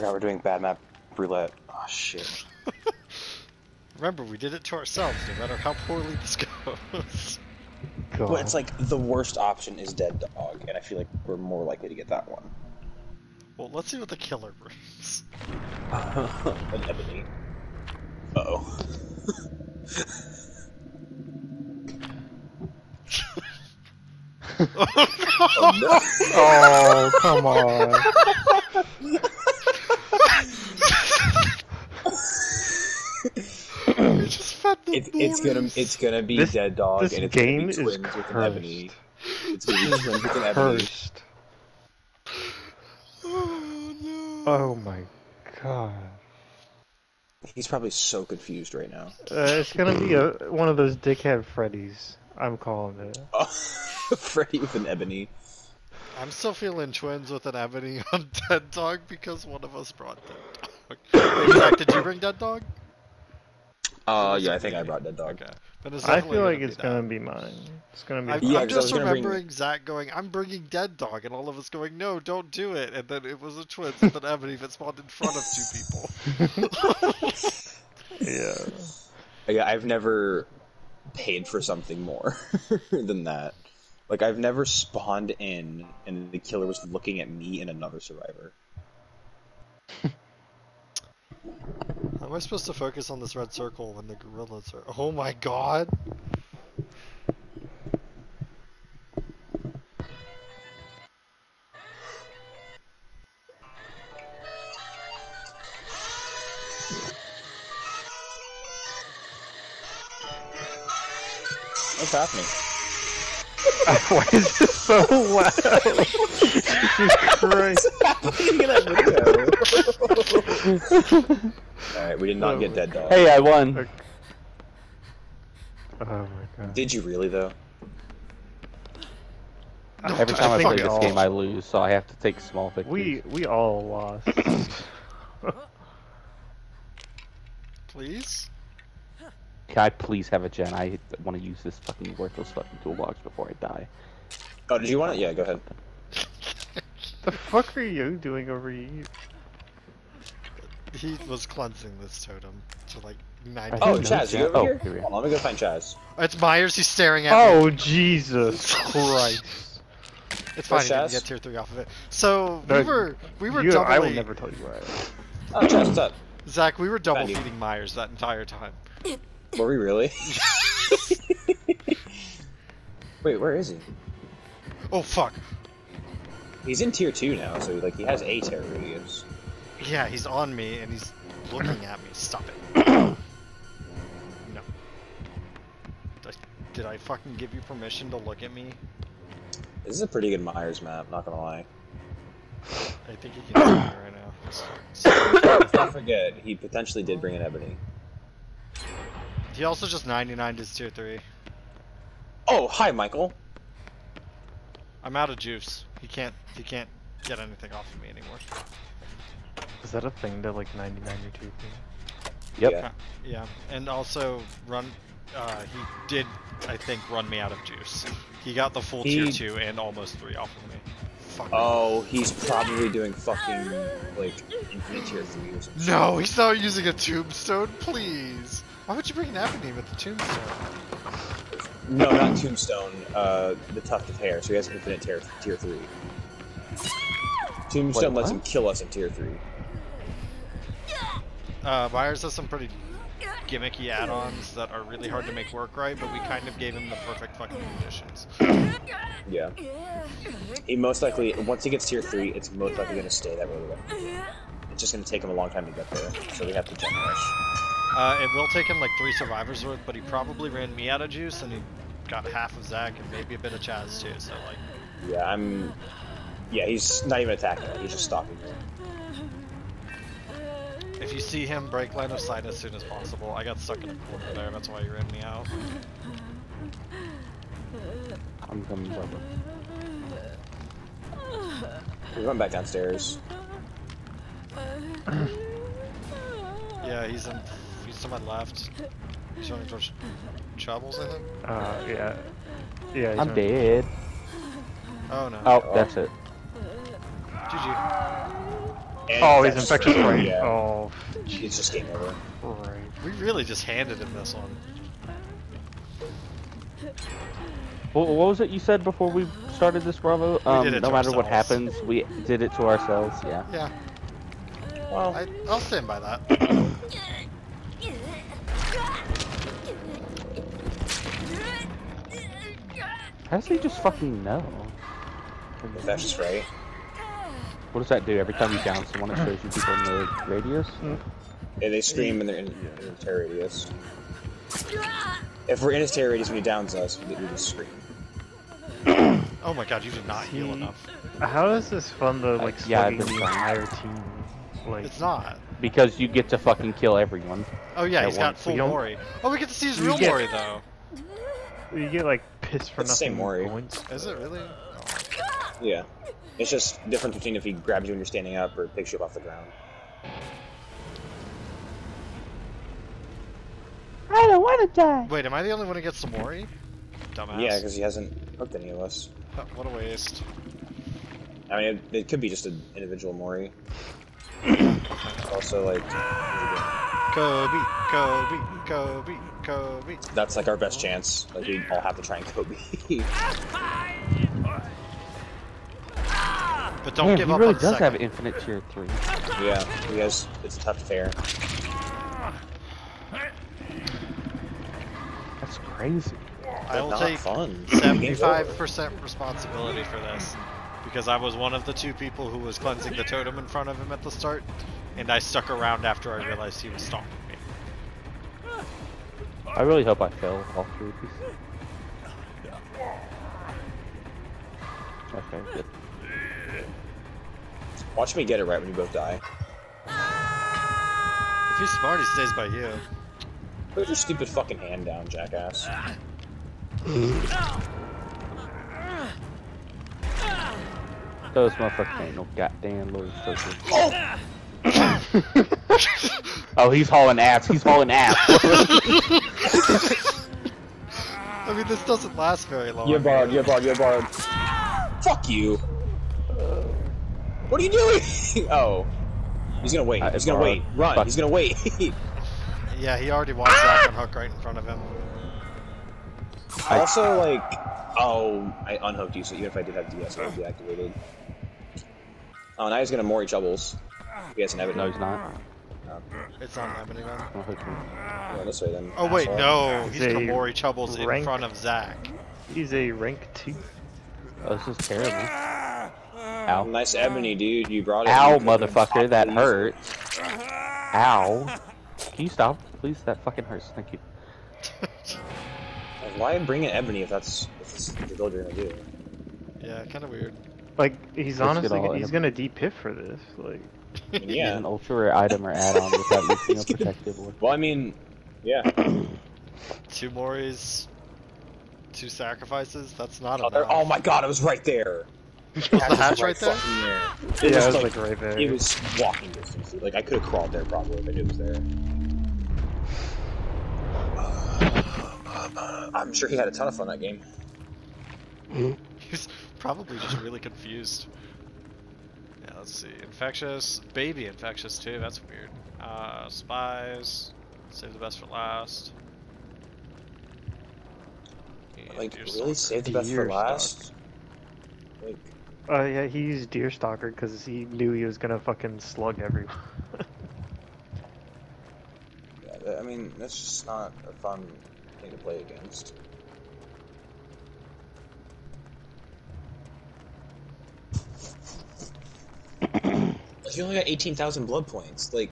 forgot we're doing bad map roulette. Oh shit. Remember, we did it to ourselves, no matter how poorly this goes. Well, it's like the worst option is dead dog, and I feel like we're more likely to get that one. well, let's see what the killer brings. An ebony. Uh oh. Oh, come on. we just fed the It, it's gonna it's gonna be This- dead dog, this and it's game gonna be twins with an ebony. It's gonna be twins with an ebony. Cursed. Oh no. Oh my god. He's probably so confused right now. Uh, it's gonna be a one of those dickhead Freddy's. I'm calling it. Oh, Freddy with an ebony. I'm still feeling twins with an ebony on Dead Dog because one of us brought Dead Dog. Wait, Zach, did you bring Dead Dog? Uh, yeah, I think I brought dead dog. Okay. But it's I feel like it's be gonna be mine. It's gonna be. I'm, Yeah, I'm 'cause I was just gonna bring- remembering Zach going, I'm bringing Dead Dog, and all of us going, no, don't do it. And then it was a twins with an ebony that spawned in front of two people. yeah. Yeah, I've never paid for something more than that. Like I've never spawned in and the killer was looking at me and another survivor. Am I supposed to focus on this red circle when the gorillas are. Oh my god! What's happening? Why is this so loud? Jesus Christ. Alright, we did not get dead dog. Hey, I won. Oh my god. Did you really though? Every time I, think play this all- game, I lose, so I have to take small victories. We we all lost. Please? Can I please have a gen? I want to use this fucking worthless fucking toolbox before I die. Oh, did you want it? Yeah, go ahead. the fuck are you doing over here? He was cleansing this totem to like 90. Oh, didn't Chaz, you Chaz- over oh, here? here. Hold on, let me go find Chaz. It's Myers, he's staring at oh, me. Oh Jesus Christ! It's fine, Where's he didn't get tier 3 off of it. So, we No, were, we were You- doubly... I will never tell you where. Oh, Chaz, what's up? Zach, we were double feeding Myers that entire time. Were we really? Wait, where is he? Oh, fuck. He's in tier two now, so like he has a terror radius. Yeah, he's on me and he's looking at me. Stop it. no. Did I, fucking give you permission to look at me? This is a pretty good Myers map, not gonna lie. I think you can see me right now. So- Let's not forget, he potentially did bring an ebony. He also just 99 to tier 3. Oh, hi, Michael. I'm out of juice. He can't he can't get anything off of me anymore. Is that a thing to like 99 or 2 Yep. Yeah. Yeah, and also run. Uh, he did, I think, run me out of juice. He got the full tier He- two and almost three off of me. Fuck. Oh, he's probably doing fucking like infinite tier three or something. No, he's not using a tombstone, please. Why would you bring an ebony with the tombstone? No, not Tombstone. Uh, the tuft of hair. So he has infinite tier tier three. Tombstone Wait, lets what? him kill us in tier three. Uh, Myers has some pretty gimmicky add-ons that are really hard to make work right, but we kind of gave him the perfect fucking conditions. Yeah. He most likely once he gets tier three, it's most likely gonna stay that way. It's just gonna take him a long time to get there, so we have to jump rush. Uh, it will take him like three survivors worth, but he probably ran me out of juice, and he got half of Zach and maybe a bit of Chaz too. So like, Yeah, I'm. Yeah, he's not even attacking. He's just stopping me. if you see him, break line of sight as soon as possible. I got stuck in a corner there. That's why you ran me out. I'm coming, brother. We went back downstairs. Yeah, he's in. He's to my left. He's running towards Troubles, I think. Uh, yeah. Yeah, he's I'm on- dead. Oh no. Oh, that's it. GG. And Oh, he's infectious Infectious Fright. Yeah. Oh, It's just game over. right. We really just handed him this one. What, what was it you said before we started this Bravo? Um, did it no to matter what happens, we did it to ourselves. Yeah. Yeah, Well, I, I'll stand by that. How does he just fucking know? Infectious Fright. What does that do? Every time you down someone, it shows you people in the radius. Yeah, they scream in their in, in their terror radius. If we're in his terror radius when he downs us, we, we just scream. Oh my god, you did not heal enough. How is this fun though? Uh, Like yeah, I've slugging been the entire team. Like, It's not. Because you get to fucking kill everyone. Oh yeah, At he's got once. full We Mori. Oh, we get to see his We real get- Mori though. you get like pissed for It's the same nothing Mori. points. Is it really? Oh. Yeah. It's just difference between if he grabs you when you're standing up or picks you up off the ground. I don't want to die. Wait, am I the only one who gets the Mori? Dumbass. Yeah, because he hasn't hooked any of us. Huh, What a waste. I mean, it, it could be just an individual Mori. also, like, Kobe, Kobe, Kobe, Kobe. that's like our best chance. Like, we all have to try and Kobe. But don't Man, give he up really on the does have infinite tier three. yeah, he has. It's a tuft of hair. That's crazy. I will not take fun. The game's over. 75% responsibility for this. Because I was one of the two people who was cleansing the totem in front of him at the start, and I stuck around after I realized he was stalking me. I really hope I fail all three of these. Okay, good. Watch me get it right when you both die. If he's smart, he stays by you. Put your stupid fucking hand down, jackass. Those motherfuckers ain't no goddamn Lord Circle. Oh! oh, he's hauling ass. He's hauling ass. I mean, this doesn't last very long. You're borrowed, you're borrowed, you're borrowed. Fuck you! What are you doing? oh. He's gonna wait. I He's gonna borrowed. wait. Run. Fuck. He's gonna wait. Yeah, he already watched that ah! on hook right in front of him. I also, like, oh, I unhooked you, so even if I did have DS, it would be activated. Oh, now he's gonna Mori Troubles. He has an no, evidence. he's not. It's not happening then. Don't hook me. Yeah, this way then. Oh wait, asshole. no, he's They Kamori Chubbles in front of Zach. He's a rank two. Oh, this is terrible. Ow. Nice ebony, dude. You brought it. Ow, motherfucker, that please. hurts. Ow. Can you stop, please? That fucking hurts. Thank you. Why bring in ebony if that's if it's the build you're gonna do? Yeah, kind of weird. Like he's get honestly he's gonna depip for this. Like I mean, Use yeah. an ultra rare item or add-on without using a protective one. Well, I mean, yeah. Two Moris, two sacrifices. That's not Oh, enough. oh my god, it was right there. Was the hatch right there? there. It yeah, was, it was like, like right there. it was walking distance. dude. Like I could have crawled there probably if I knew it was there. I'm sure he had a ton of fun that game. He's probably just really confused. Yeah, let's see. Infectious, baby infectious too. That's weird. Uh, spies. Save the best for last. And Like really save the best for last. Like Uh, yeah, he used Deerstalker because he knew he was gonna fucking slug everyone. yeah, I mean that's just not a fun thing to play against. You only got eighteen thousand blood points. Like